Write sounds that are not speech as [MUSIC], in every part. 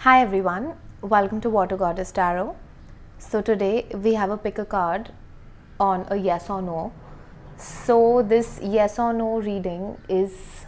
Hi everyone, welcome to Water Goddess Tarot. So today we have a pick a card on a yes or no. So this yes or no reading is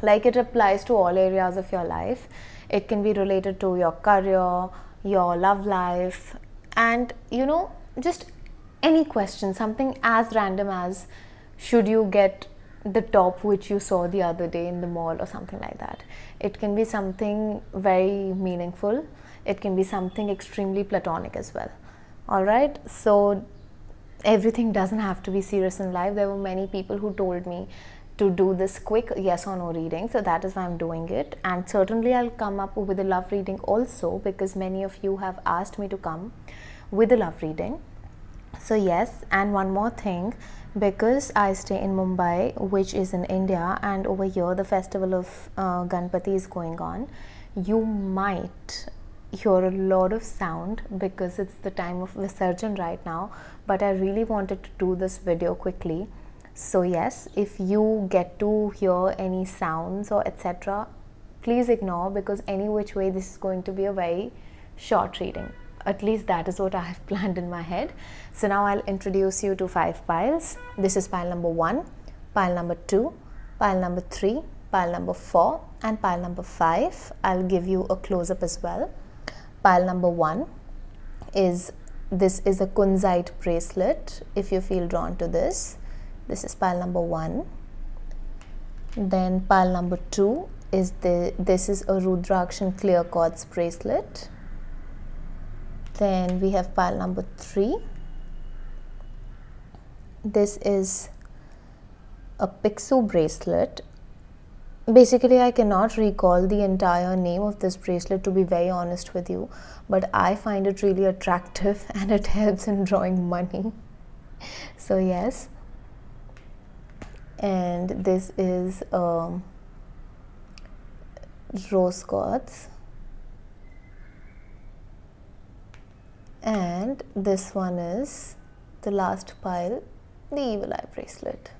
like it applies to all areas of your life. It can be related to your career, your love life, and you know, just any question, something as random as should you get the top which you saw the other day in the mall or something like that. It can be something very meaningful, it can be something extremely platonic as well. All right, so everything doesn't have to be serious in life. There were many people who told me to do this quick yes or no reading, so that is why I'm doing it. And certainly, I'll come up with a love reading also because many of you have asked me to come with a love reading. So, yes, and one more thing because I stay in Mumbai, which is in India, and over here the festival of uh, Ganpati is going on, you might hear a lot of sound because it's the time of Visarjan right now. But I really wanted to do this video quickly. So, yes, if you get to hear any sounds or etc., please ignore because any which way this is going to be a very short reading at least that is what I have [LAUGHS] planned in my head. So now I'll introduce you to five piles. This is pile number one, pile number two, pile number three, pile number four, and pile number five. I'll give you a close up as well. Pile number one is this is a kunzite bracelet. If you feel drawn to this, this is pile number one. Then pile number two is the this is a Rudrakshan clear quartz bracelet then we have pile number three. This is a Pixiu bracelet. Basically i cannot recall the entire name of this bracelet to be very honest with you but i find it really attractive [LAUGHS] and it helps in drawing money. So yes. And this is um, rose quartz and this one is the last pile the evil eye bracelet.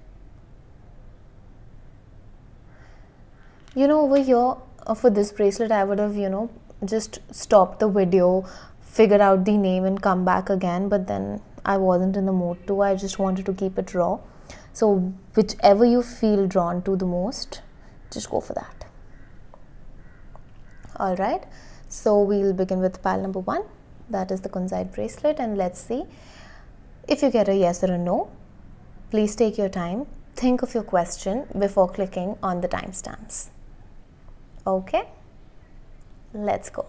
You know over here uh, for this bracelet i would have you know just stopped the video figure out the name and come back again but then i wasn't in the mood to. I just wanted to keep it raw. So whichever you feel drawn to the most just go for that. All right. So we'll begin with pile number one that is the kunzite bracelet and let's see. If you get a yes or a no please take your time. Think of your question before clicking on the timestamps. Okay? Let's go.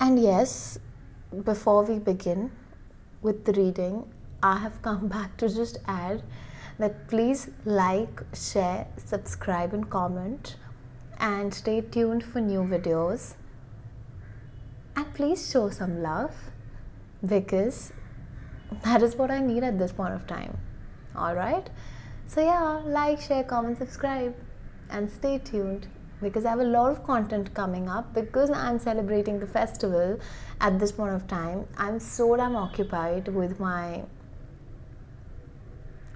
And yes before we begin with the reading i have come [LAUGHS] back to just add that please like share subscribe and comment and stay tuned for new videos please show some love because that is what I need at this point of time. Alright? So, yeah, like, share, comment, subscribe, and stay tuned because I have a lot of content coming up because I'm celebrating the festival at this point of time. I'm so damn occupied with my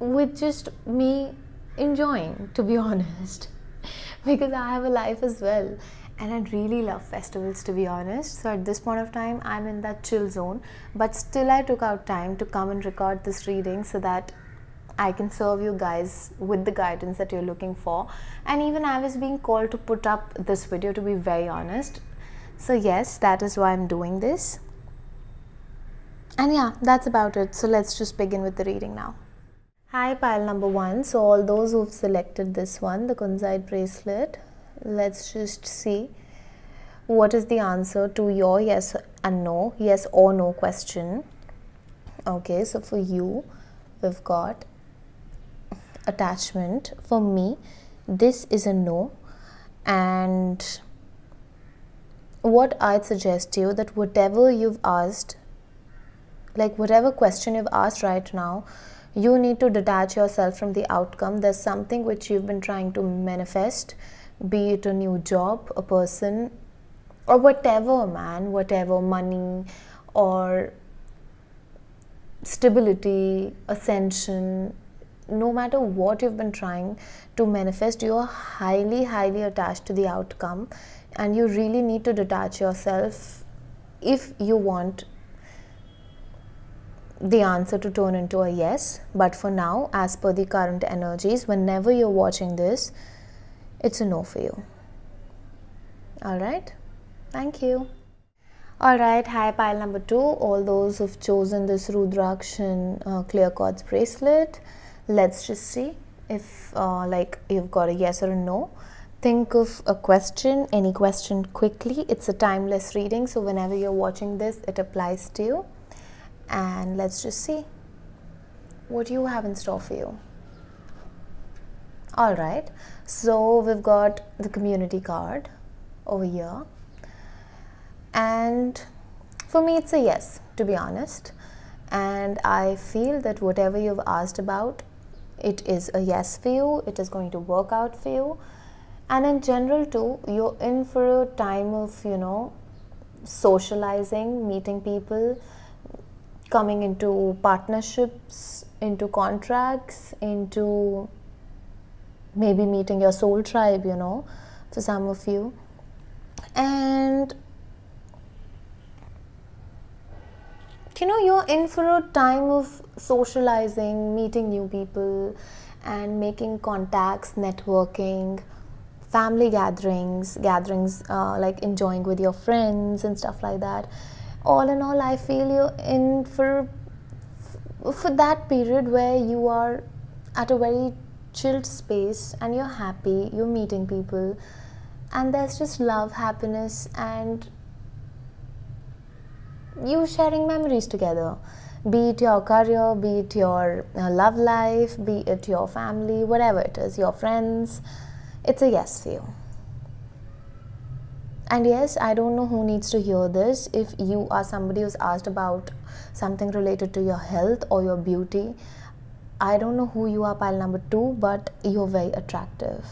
with just me enjoying to be [LAUGHS] honest because I have a life as well and I really love festivals to be honest. So at this point of time, I'm in that chill zone, but still, I took out time to come and record this reading so that I can serve you guys with the guidance that you're looking for. And even I was being called to put up this video to be very honest. So, yes, that is why I'm doing this. And yeah, that's about it. So, let's just begin with the reading now. Hi, pile number one. So, all those who've selected this one, the kunzite bracelet, let's just see. What is the answer to your yes and no yes or no question? Okay so for you we've got attachment. For me this is a no. And what i'd suggest to you that whatever you've asked like whatever question you've asked right now you need to detach yourself from the outcome. There's something which you've been trying to manifest be it a new job, a person, or whatever, man, whatever, money or stability, ascension, no matter what you've been trying to manifest, you are highly, highly attached to the outcome. and you really need to detach yourself if you want the answer to turn into a yes. But for now, as per the current energies, whenever you're watching this, it's a no for you. All right. Thank you. All right. Hi, pile number two. All those who've chosen this Rudrakshan uh, clear quartz bracelet, let's just see if uh, like you've got a yes or a no. Think of a question, any question quickly. It's a timeless reading, so whenever you're watching this, it applies to you and let's just see what you have in store for you. All right, so we've got the community card over here, and for me, it's a yes, to be honest. And I feel that whatever you've asked about, it is a yes for you, it is going to work out for you. And in general, too, you're in for a time of, you know, socializing, meeting people, coming into partnerships, into contracts, into maybe meeting your soul tribe, you know, for some of you. And you know, you're in for a time of socializing, meeting new people, and making contacts, networking, family gatherings, gatherings uh, like enjoying with your friends and stuff like that all in all i feel you're in for for that period where you are at a very chilled space and you're happy you're meeting people and there's just love happiness and you sharing memories together. Be it your career be it your uh, love life be it your family whatever it is your friends it's a yes for you. And yes i don't know who needs to hear this. If you are somebody who's asked about something related to your health or your beauty i don't know who you are pile number two but you're very attractive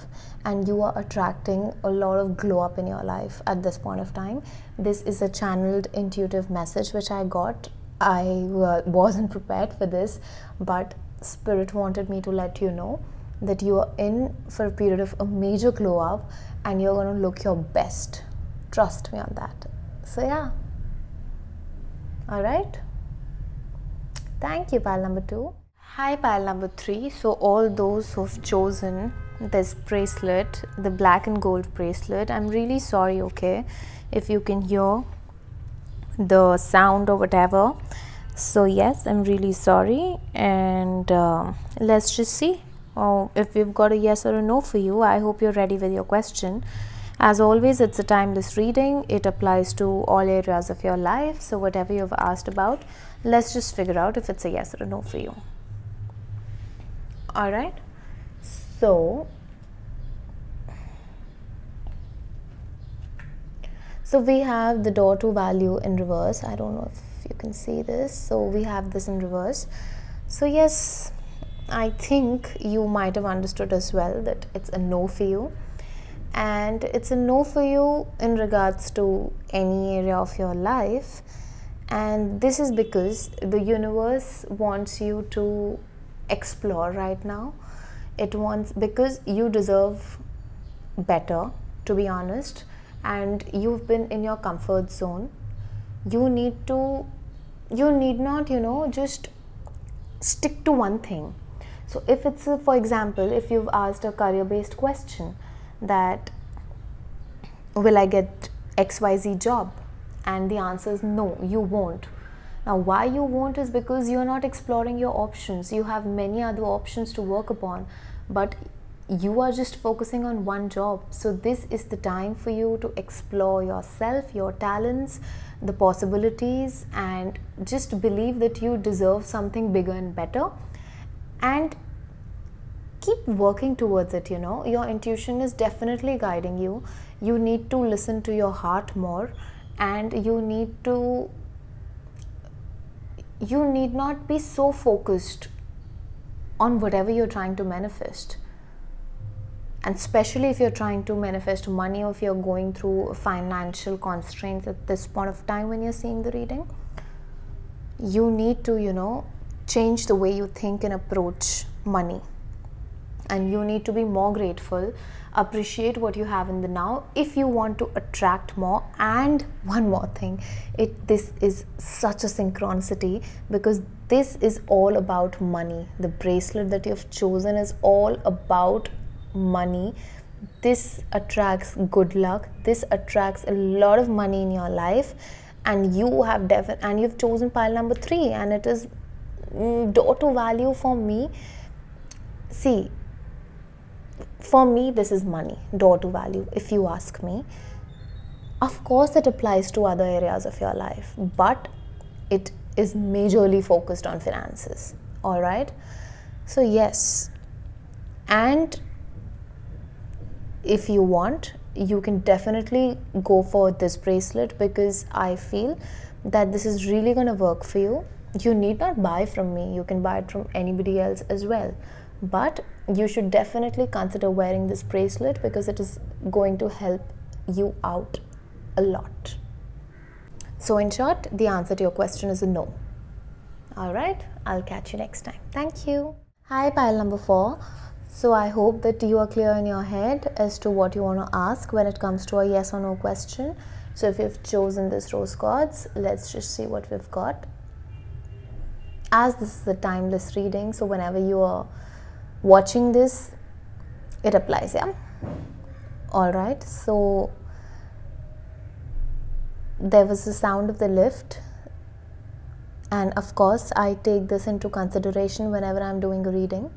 and you are attracting a lot of glow up in your life at this point of time this is a channeled intuitive message which i got i uh, wasn't [LAUGHS] prepared for this but spirit wanted me to let you know that you are in for a period of a major glow up and you're going to look your best Trust me on that. So, yeah. All right. Thank you, pile number two. Hi, pile number three. So, all those who've chosen this bracelet, the black and gold bracelet, I'm really sorry, okay, if you can hear the sound or whatever. So, yes, I'm really sorry. And uh, let's just see oh, if we've got a yes or a no for you. I hope you're ready with your question. As always, it's a timeless reading. It applies to all areas of your life. So, whatever you've asked about, let's just figure out if it's a yes or a no for you. All right. So, so we have the door to value in reverse. I don't know if you can see this. So, we have this in reverse. So, yes, I think you might have understood as well that it's a no for you and it's a no for you in regards to any area of your life and this is because the universe wants you to explore right now it wants because you deserve better to be honest and you've been in your comfort zone you need to you need not you know just stick to one thing so if it's a, for example if you've asked a career based question that will I get XYZ job? And the answer is no, you won't. Now, why you won't is because you're not exploring your options. You have many other options to work upon, but you are just focusing on one job. So, this is the time for you to explore yourself, your talents, the possibilities, and just believe that you deserve something bigger and better. And keep working towards it you know your intuition is definitely guiding you you need to listen to your heart more and you need to you need not be so focused on whatever you're trying to manifest. And especially if you're trying to manifest money or if you're going through financial constraints at this point of time when you're seeing the reading you need to you know change the way you think and approach money and you need to be more grateful appreciate what you have in the now if you want to attract more. And one more thing it this is such a synchronicity because this is all about money. The bracelet that you have chosen is all about money. This attracts good luck. This attracts a lot of money in your life. And you have definitely and you've chosen pile number 3 and it is mm, door to value for me. See for me this is money door to value if you ask me. Of course it applies to other areas of your life but it is majorly focused on finances all right? So yes. And if you want you can definitely go for this bracelet because i feel that this is really going to work for you. You need not buy from me. You can buy it from anybody else as well but you should definitely consider wearing this bracelet because it is going to help you out a lot. So in short the answer to your question is a no. All right i'll catch you next time. Thank you. Hi pile number 4 so I hope that you are clear in your head as to what you want to ask when it comes to a yes or no question. So if you've chosen this rose quartz, let's just see what we've got. As this is a timeless reading, so whenever you are watching this, it applies, yeah? Alright, so there was the sound of the lift and of course I take this into consideration whenever I'm doing a reading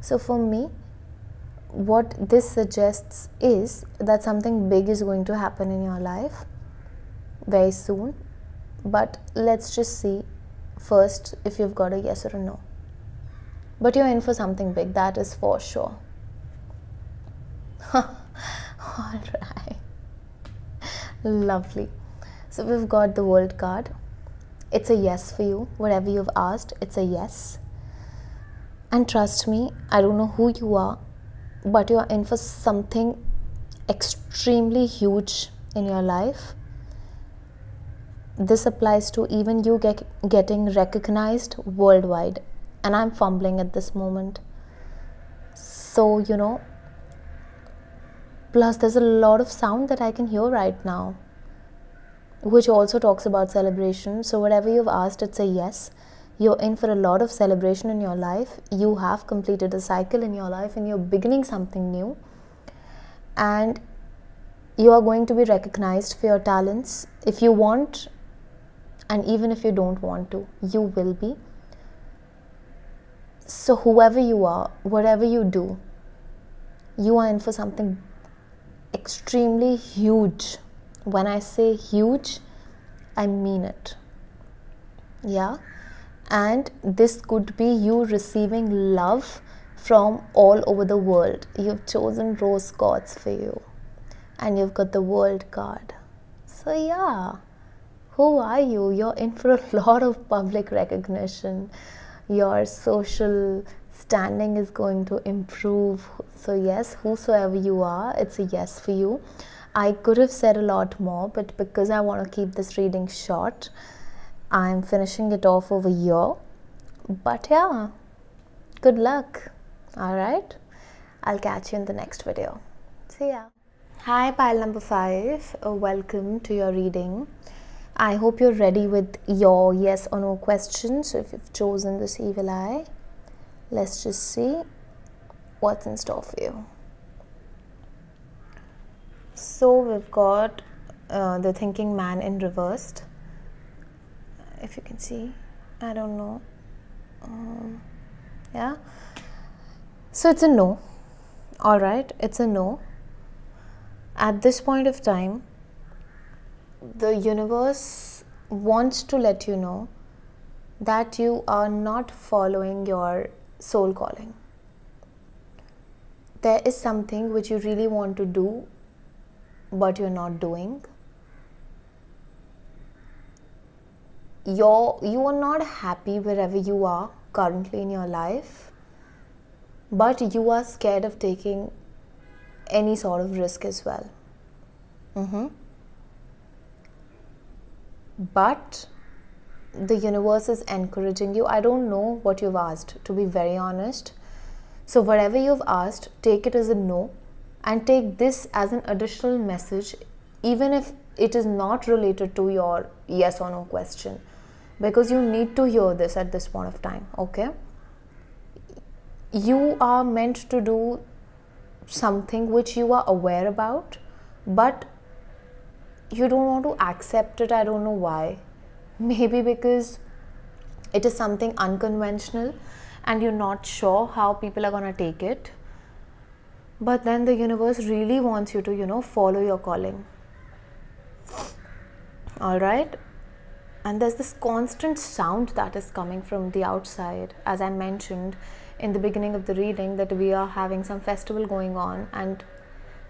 so, for me, what this suggests is that something big is going to happen in your life very soon. But let's just see first if you've got a yes or a no. But you're in for something big, that is for sure. [LAUGHS] All right. Lovely. So we've got the world card. It's a yes for you. Whatever you've asked, it's a yes. And trust me, I don't know who you are, but you are in for something extremely huge in your life. This applies to even you get, getting recognized worldwide. And I'm fumbling at this moment. So, you know, plus there's a lot of sound that I can hear right now, which also talks about celebration. So, whatever you've asked, it's a yes you're in for a lot of celebration in your life. You have completed a cycle in your life and you're beginning something new. And you are going to be recognized for your talents if you want, and even if you don't want to, you will be. So, whoever you are, whatever you do, you are in for something extremely huge. When I say huge, I mean it. Yeah and this could be you receiving love from all over the world. You've chosen rose quartz for you, and you've got the world card. So, yeah, who are you? You're in for a [LAUGHS] lot of public recognition. Your social standing is going to improve. So, yes, whosoever you are, it's a yes for you. I could have said a lot more, but because I want to keep this reading short, I'm finishing it off over here. But yeah, good luck. Alright, I'll catch you in the next video. See ya. Hi, pile number five. Uh, welcome to your reading. I hope you're ready with your yes or no questions. So, if you've chosen this evil eye, let's just see what's in store for you. So, we've got uh, the thinking man in reversed if you can see I don't know. Um, yeah. So it's a no. All right it's a no. At this point of time the universe wants to let you know that you are not following your soul calling. There is something which you really want to do but you're not doing. You're you are not happy wherever you are currently in your life but you are scared of taking any sort of risk as well. Mm-hmm. But the universe is encouraging you i don't know what you've asked to be very honest So, whatever you've asked, take it as a no and take this as an additional message, even if it is not related to your yes or no question, because you need to hear this at this point of time, okay? You are meant to do something which you are aware about, but you don't want to accept it. I don't know why. Maybe because it is something unconventional and you're not sure how people are going to take it. But then the universe really wants you to, you know, follow your calling. All right? And there's this constant sound that is coming from the outside. As I mentioned in the beginning of the reading, that we are having some festival going on and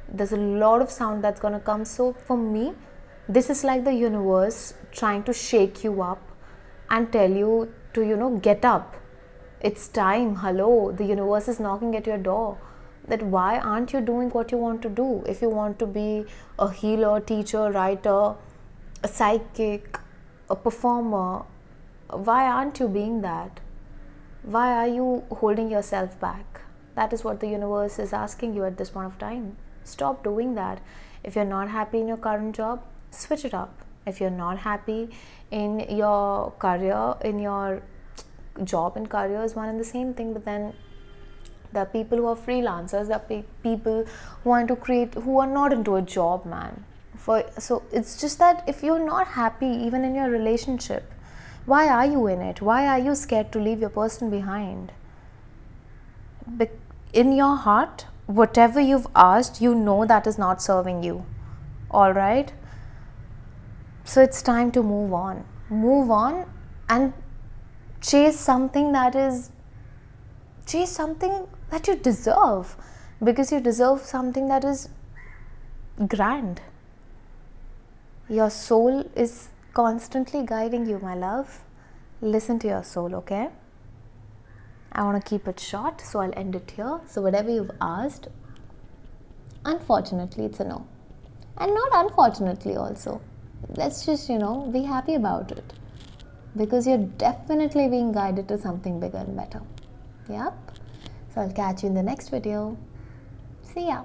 there's a lot of sound that's going to come. So for me, this is like the universe trying to shake you up and tell you to, you know, get up. It's time. Hello. The universe is knocking at your door. That why aren't you doing what you want to do? If you want to be a healer, teacher, writer, a psychic, a performer, why aren't you being that? Why are you holding yourself back? That is what the universe is asking you at this point of time. Stop doing that. If you're not happy in your current job, switch it up. If you're not happy in your career, in your job and career is one and the same thing, but then there are people who are freelancers, there are pe- people who want to create, who are not into a job, man. For, so it's just that if you're not happy even in your relationship, why are you in it? Why are you scared to leave your person behind? Be- in your heart, whatever you've asked, you know that is not serving you. All right? So it's time to move on. Move on and chase something that is, chase something that you deserve because you deserve something that is grand. Your soul is constantly guiding you, my love. Listen to your soul, okay? I want to keep it short, so I'll end it here. So, whatever you've asked, unfortunately, it's a no. And not unfortunately, also. Let's just, you know, be happy about it. Because you're definitely being guided to something bigger and better. Yep. So, I'll catch you in the next video. See ya.